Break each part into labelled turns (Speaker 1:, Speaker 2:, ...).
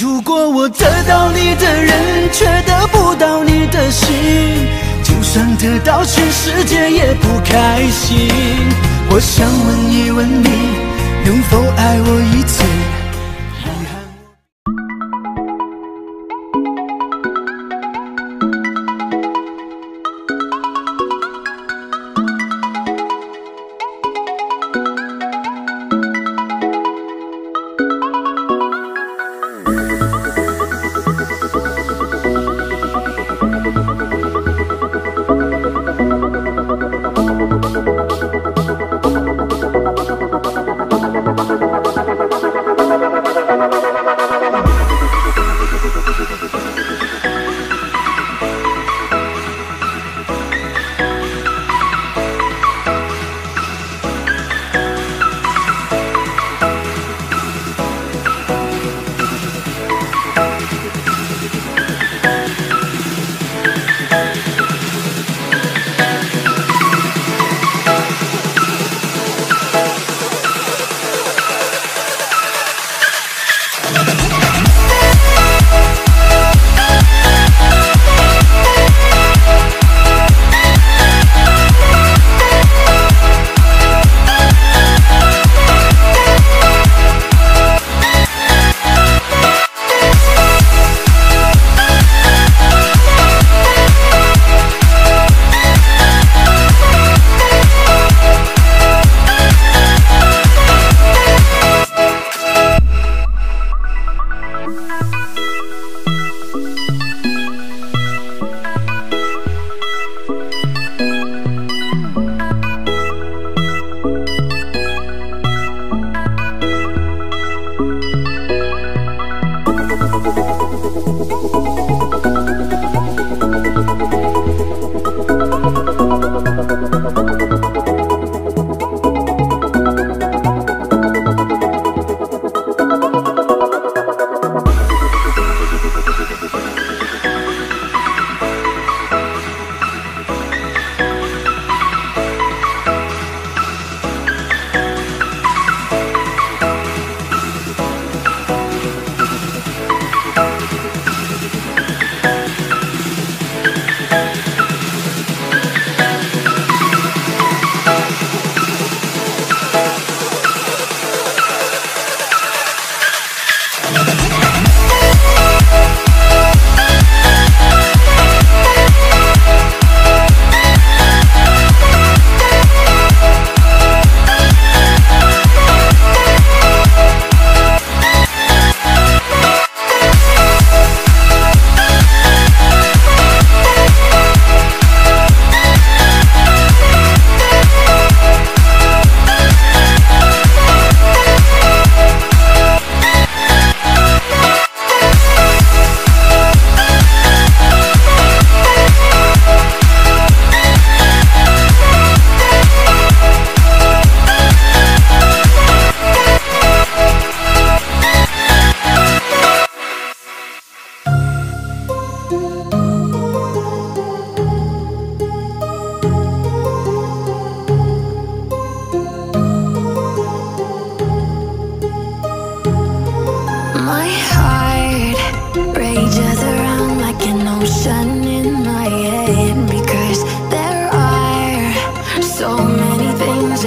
Speaker 1: 如果我得到你的人，却得不到你的心，就算得到全世界也不开心。我想问一问你，能否爱我一次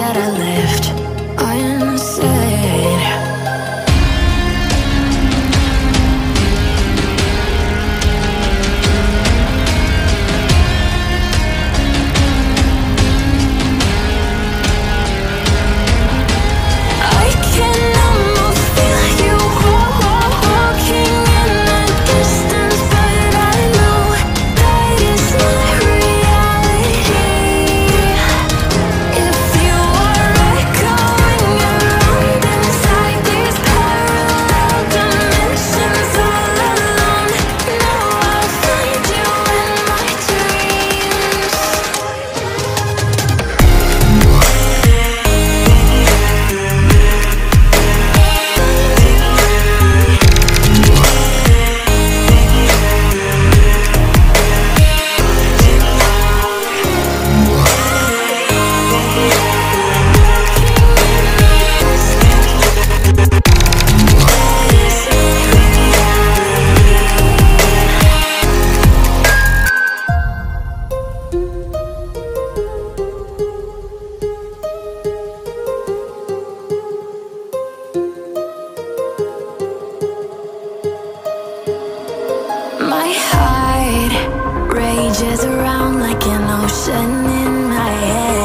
Speaker 2: that I let. Tears around like an ocean in my head.